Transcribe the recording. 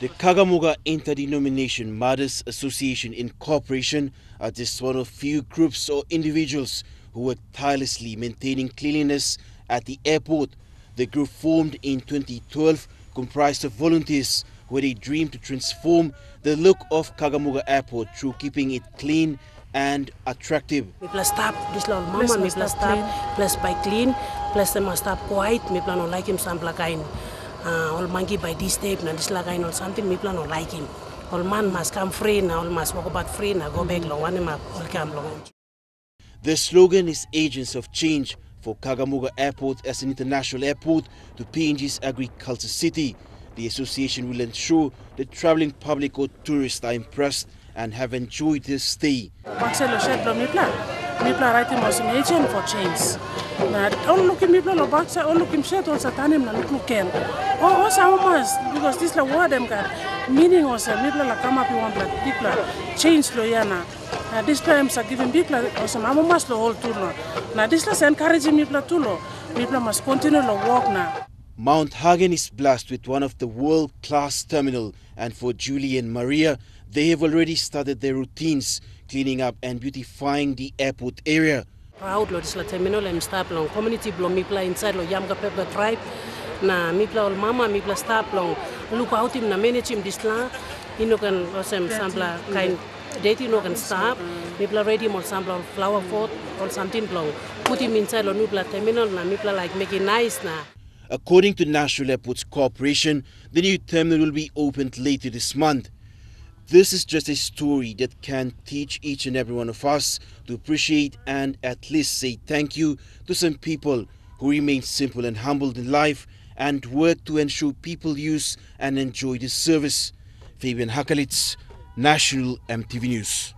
The Kagamuga Interdenomination Mothers Association Incorporation are just one of few groups or individuals who work tirelessly maintaining cleanliness at the airport. The group formed in 2012 comprised of volunteers where they dream to transform the look of Kagamuga Airport through keeping it clean and attractive. Mi plus stop this little mama, mi plus stop, plus by clean, plus them must stop quiet, mi plan no like him some black kain. Uh, all monkey by this tape, na this like or something, mi plan no like him. All man must come free now, all must walk about free now, go back long, one all come long. The slogan is Agents of Change for Kagamuga Airport as an international airport to PNG's agriculture city. The association will ensure the traveling public or tourists are impressed and have enjoyed their stay. Marcelo Shedlo Mipla. Mipla writing was an agent for change. Na all looking Mipla lo baksa all looking shed also tanim na look ken. Oh, oh, how much because this la word them got meaning also Mipla la come up you want like Mipla change lo yana. Na this time sa giving Mipla also mama must lo whole tour na. this la encouraging Mipla to lo. Mipla must continue lo walk na. Mount Hagen is blessed with one of the world-class terminal and for Julie and Maria, they have already started their routines cleaning up and beautifying the airport area. Proud lo this la terminal em stop long community blo mipla inside lo yamga pepper tribe. Na mipla ol mama mipla stop long look out him na manage him this la. Ino kan osem sampla kain date no kan stop. Mipla ready mo sampla flower fort or something long put him inside lo mipla terminal na mipla like make it nice na According to National Airports Corporation, the new terminal will be opened later this month. This is just a story that can teach each and every one of us to appreciate and at least say thank you to some people who remain simple and humbled in life and work to ensure people use and enjoy this service. Fabian Hakalits, National EMTV News.